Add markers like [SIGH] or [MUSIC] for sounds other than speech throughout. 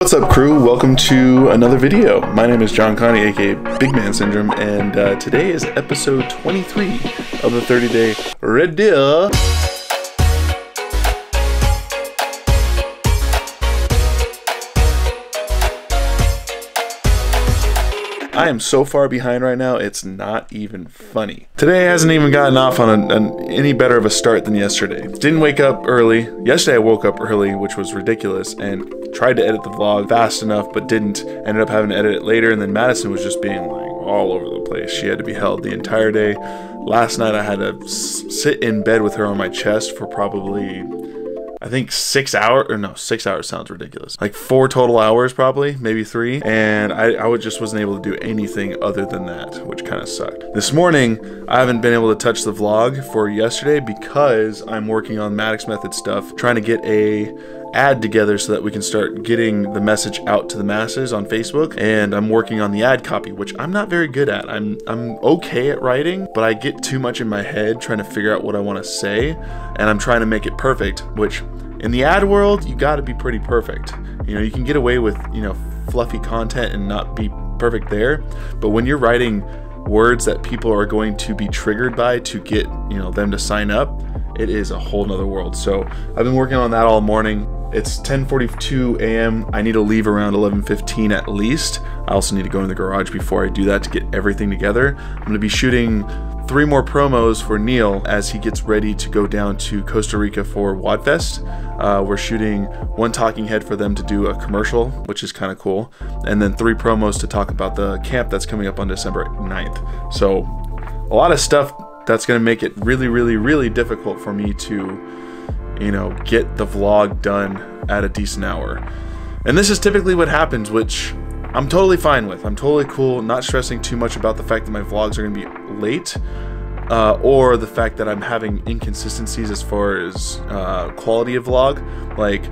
What's up, crew? Welcome to another video. My name is John Konye, aka Big Man Syndrome, and uh, today is episode 23 of the 30 Day Redaux. I am so far behind right now, it's not even funny. Today hasn't even gotten off on an, any better of a start than yesterday. Didn't wake up early. Yesterday I woke up early, which was ridiculous, and tried to edit the vlog fast enough, but didn't. Ended up having to edit it later, and then Madison was just being like all over the place. She had to be held the entire day. Last night I had to sit in bed with her on my chest for probably I think six hours, or no, six hours sounds ridiculous. Like four total hours, probably, maybe three. And I, I just wasn't able to do anything other than that, which kind of sucked. This morning, I haven't been able to touch the vlog for yesterday because I'm working on Maddox Method stuff, trying to get a ad together so that we can start getting the message out to the masses on Facebook. And I'm working on the ad copy, which I'm not very good at. I'm I'm okay at writing, but I get too much in my head trying to figure out what I want to say, and I'm trying to make it perfect, which in the ad world, you got to be pretty perfect. You know, you can get away with, you know, fluffy content and not be perfect there, but when you're writing words that people are going to be triggered by to get, you know, them to sign up, it is a whole nother world. So, I've been working on that all morning. It's 10:42 a.m. I need to leave around 11:15 at least. I also need to go in the garage before I do that to get everything together. I'm going to be shooting three more promos for Neil as he gets ready to go down to Costa Rica for Wadfest. Uh, we're shooting one talking head for them to do a commercial, which is kind of cool, and then three promos to talk about the camp that's coming up on December 9th. So, a lot of stuff that's going to make it really, really, really difficult for me to you know, get the vlog done at a decent hour. And this is typically what happens, which I'm totally fine with. I'm totally cool, not stressing too much about the fact that my vlogs are going to be late. Uh, or the fact that I'm having inconsistencies as far as uh, quality of vlog. Like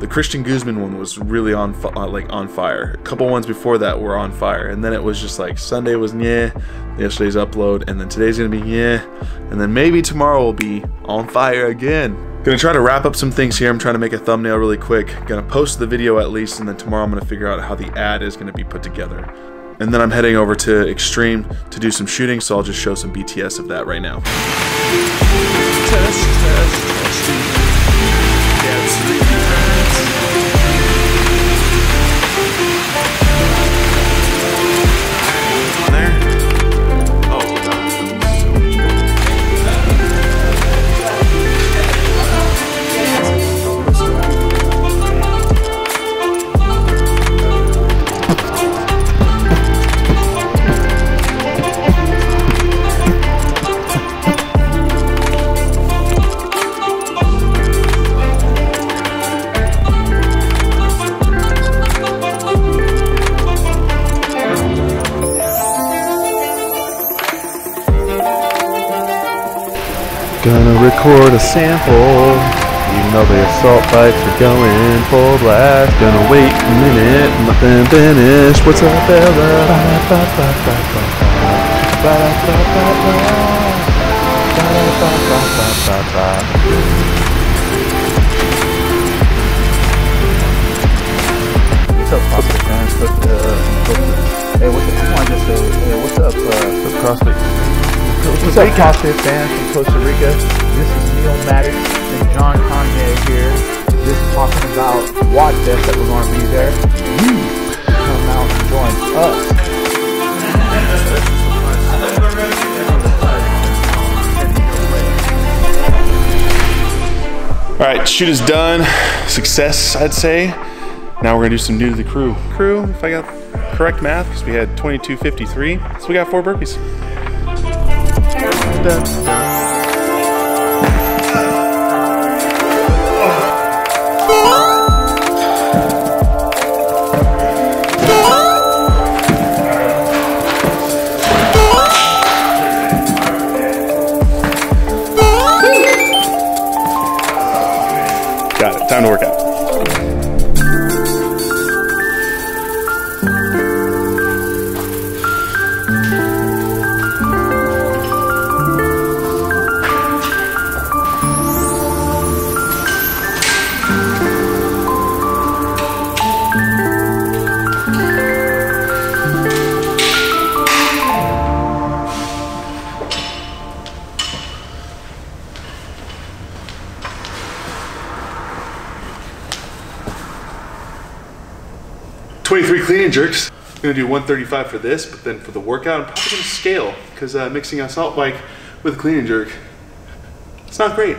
the Christian Guzman one was really on uh, like on fire. A couple ones before that were on fire, and then it was just like Sunday was yeah, yesterday's upload, and then today's gonna be yeah, and then maybe tomorrow will be on fire again. Gonna try to wrap up some things here. I'm trying to make a thumbnail really quick. Gonna post the video at least, and then tomorrow I'm gonna figure out how the ad is gonna be put together. And then I'm heading over to Xtreme to do some shooting, so I'll just show some BTS of that right now. Test, test, Gonna record a sample, even though the assault bikes are going full blast. Gonna wait a minute, nothing finished. What's up, Bella? What's What's up, CrossFit fans from Costa Rica? This is Neil Maddox and John Konye here, just talking about Wadfest that we're going to be there. You come out and join us. All right, shoot is done. Success, I'd say. Now we're gonna do some new to the crew. Crew, if I got correct math, because we had 2253, so we got four burpees dun. Jerks. I'm gonna do 135 for this, but then for the workout, I'm probably gonna scale because uh, mixing a assault bike with a clean and jerk, it's not great.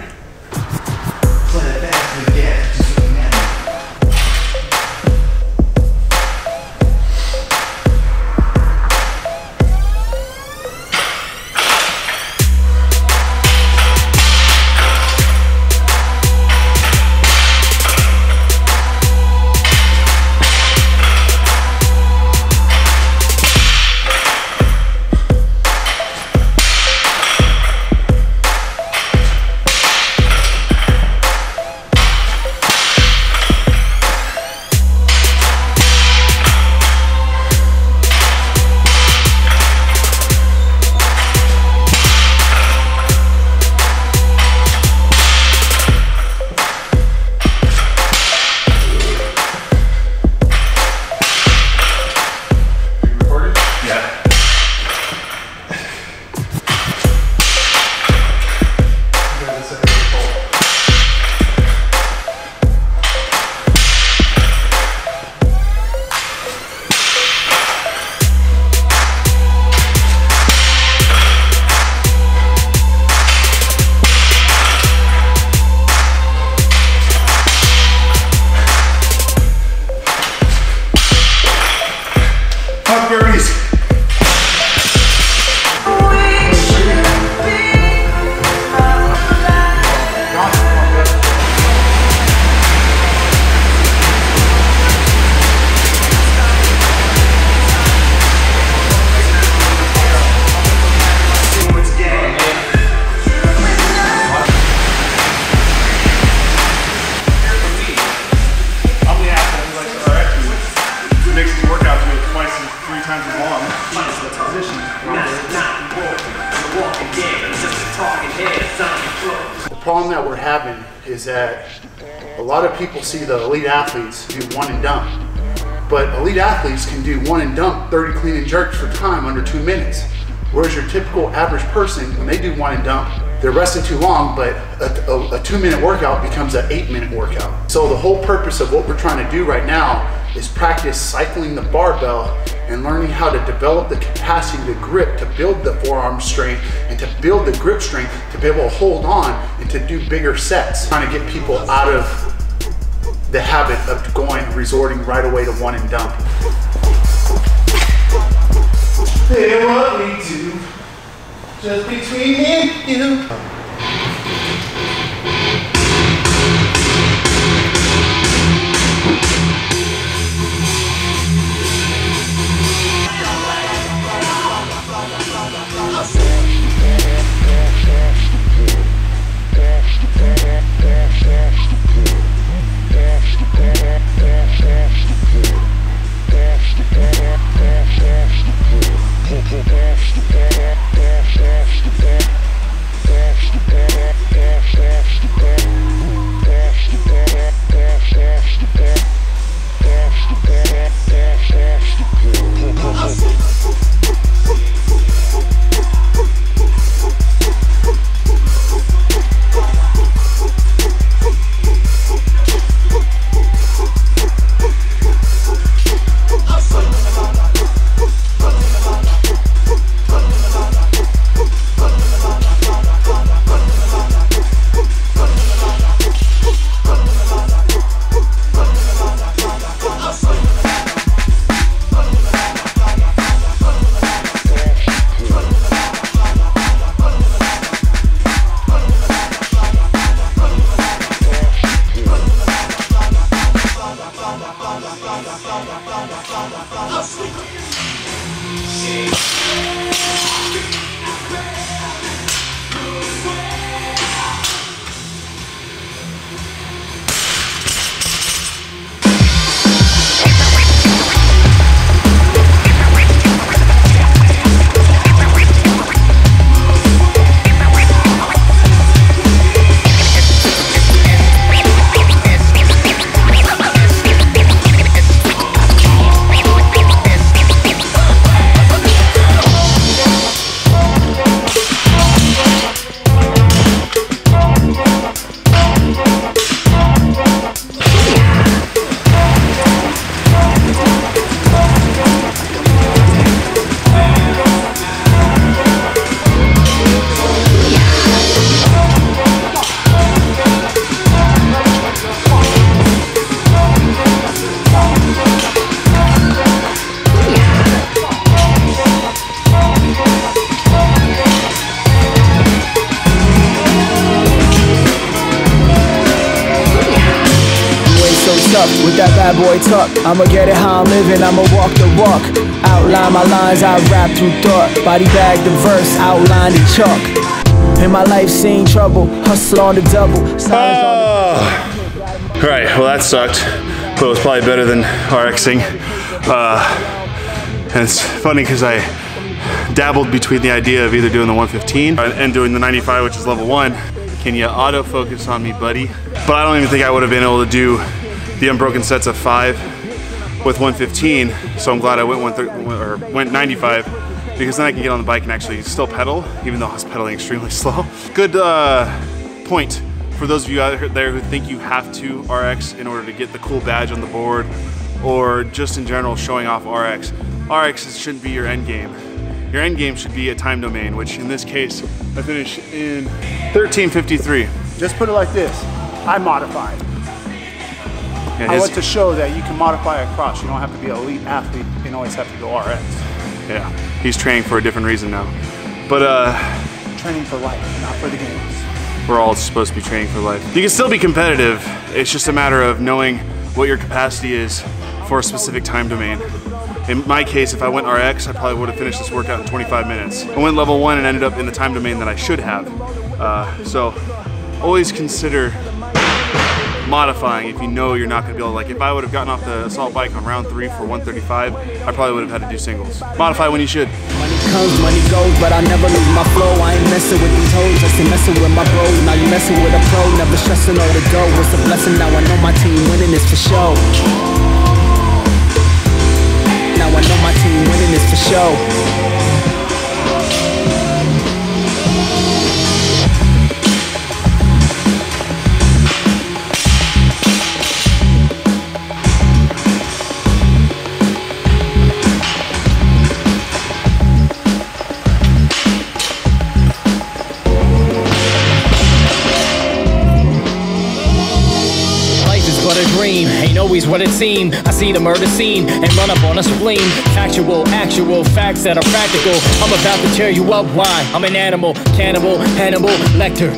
Problem that we're having is that a lot of people see the elite athletes do one and dump. But elite athletes can do one and dump 30 clean and jerks for time under two minutes. Whereas your typical average person, when they do one and dump, they're resting too long, but a, a, a two minute workout becomes an eight minute workout. So the whole purpose of what we're trying to do right now is practice cycling the barbell and learning how to develop the capacity to grip, to build the forearm strength and to build the grip strength to be able to hold on and to do bigger sets. Trying to get people out of the habit of going, resorting right away to one and dump. They want me to, just between me and you. That bad boy tuck. I'ma get it how I'm living, I'ma walk the walk. Outline my lines, I rap through thought. Body bag the verse, outline the chalk. In my life, seen trouble, hustle on the double. All right, well that sucked, but it was probably better than RXing. Uh, and it's funny because I dabbled between the idea of either doing the 115 and doing the 95, which is level one. Can you autofocus on me, buddy? But I don't even think I would have been able to do the unbroken sets of five with 115. So I'm glad I went or went 95 because then I can get on the bike and actually still pedal, even though I was pedaling extremely [LAUGHS] slow. Good uh, point for those of you out there who think you have to RX in order to get the cool badge on the board or just in general showing off RX. RX shouldn't be your end game. Your end game should be a time domain, which in this case, I finished in 1353. Just put it like this. I modified. Yeah, I want to show that you can modify a cross. You don't have to be an elite athlete. You don't always have to go RX. yeah, he's training for a different reason now. But uh, Training for life, not for the games. we're all supposed to be training for life. You can still be competitive. It's just a matter of knowing what your capacity is for a specific time domain. In my case, if I went RX, I probably would have finished this workout in 25 minutes. I went level one and ended up in the time domain that I should have. Uh, so always consider modifying if you know you're not going to be able to. Like if I would have gotten off the assault bike on round three for 135, I probably would have had to do singles. Modify when you should. Money comes, money goes, but I never lose my flow. I ain't messing with these hoes, just ain't messing with my bros. Now you messing with a pro, never stressing all the dough. It's a blessing, now I know my team winning is for show. Now I know my team winning is for show. What it seemed. I see the murder scene and run up on a spleen. Factual, actual facts that are practical. I'm about to tear you up. Why? I'm an animal, cannibal, Hannibal, Lecter.